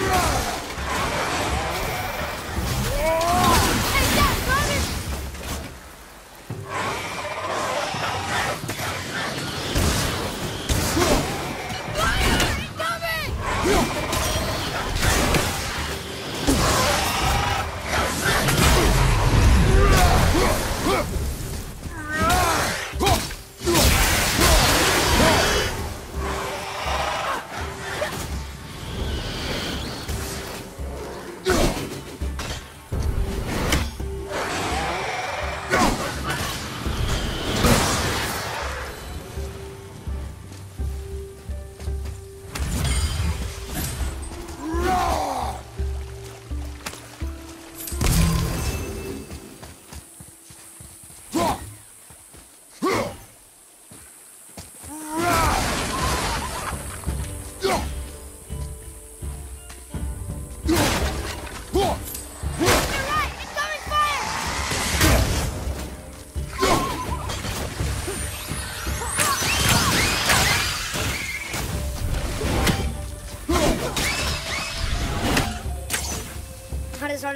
Fire!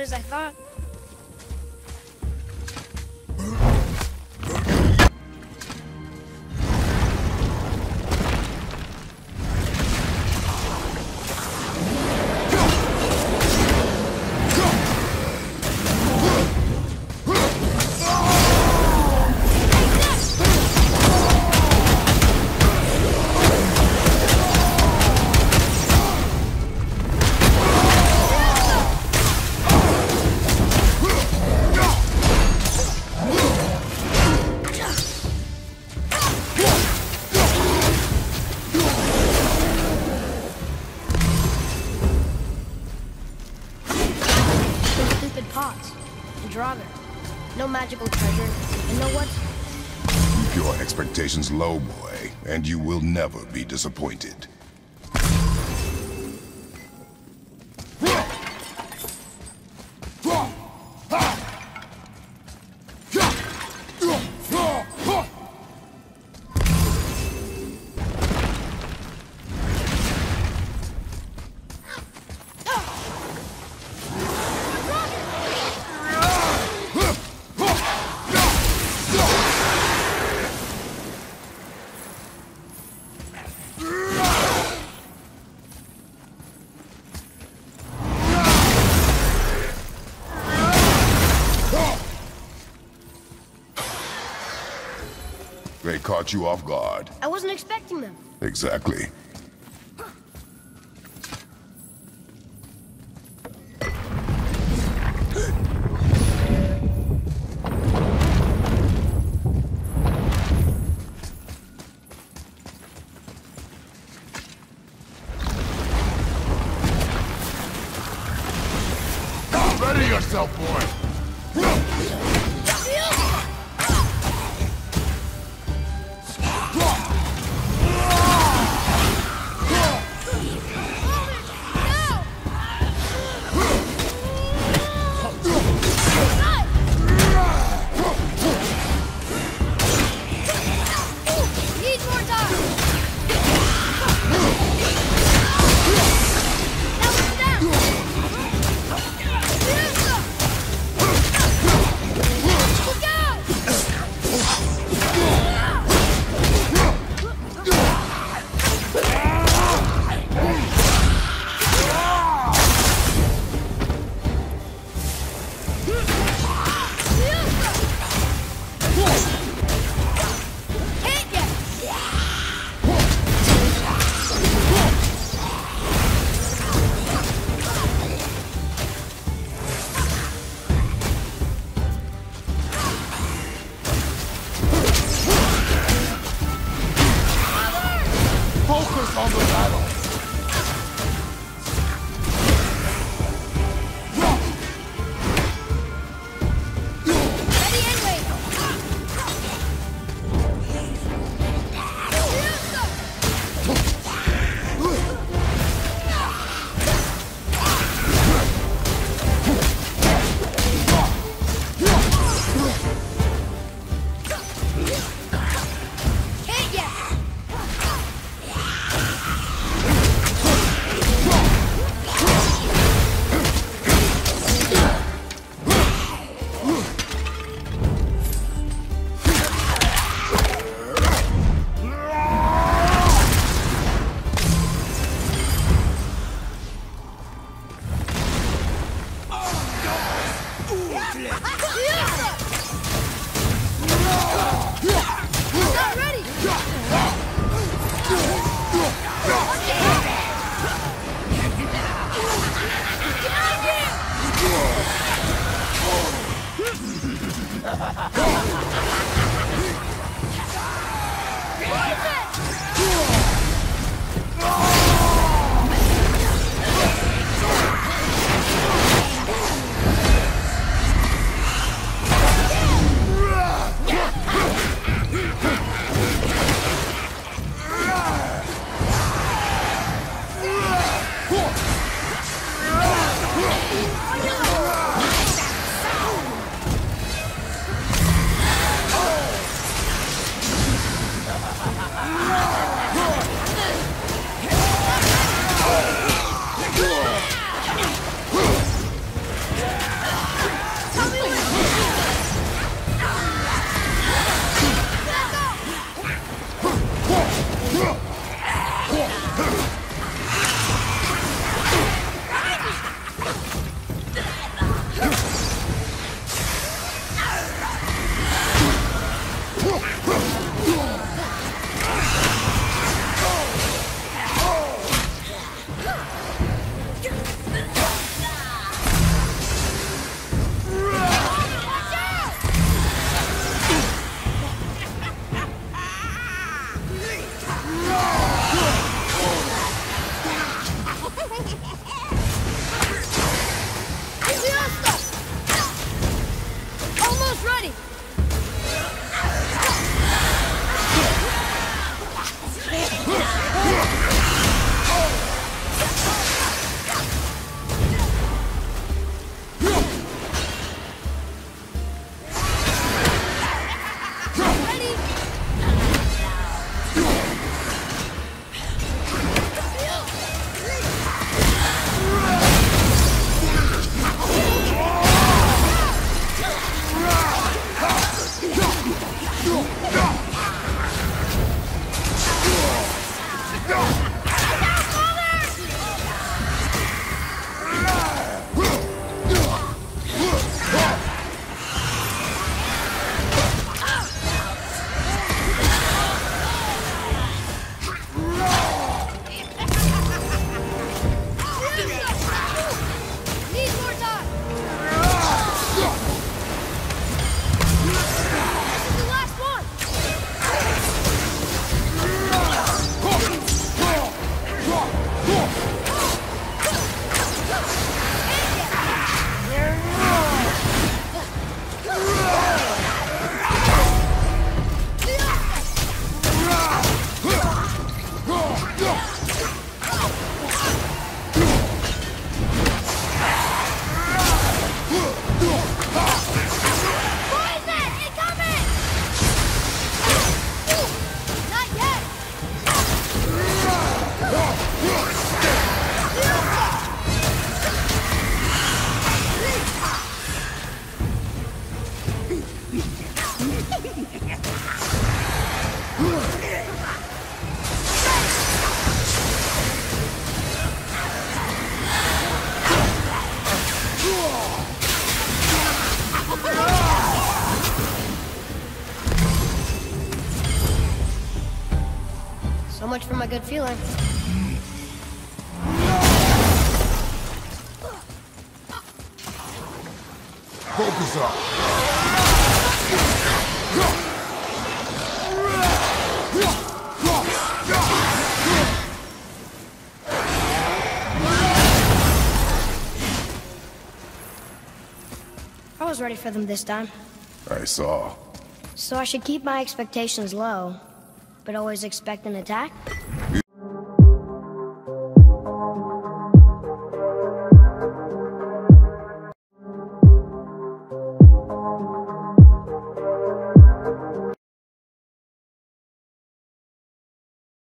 As I thought. Pots. And Draugr. No magical treasure. And no what? Keep your expectations low, boy, and you will never be disappointed. Caught you off guard. I wasn't expecting them. Exactly. Ready yourself, boy! Yeah! Much for my good feeling. Focus up. I was ready for them this time. I saw. So I should keep my expectations low, but always expect an attack?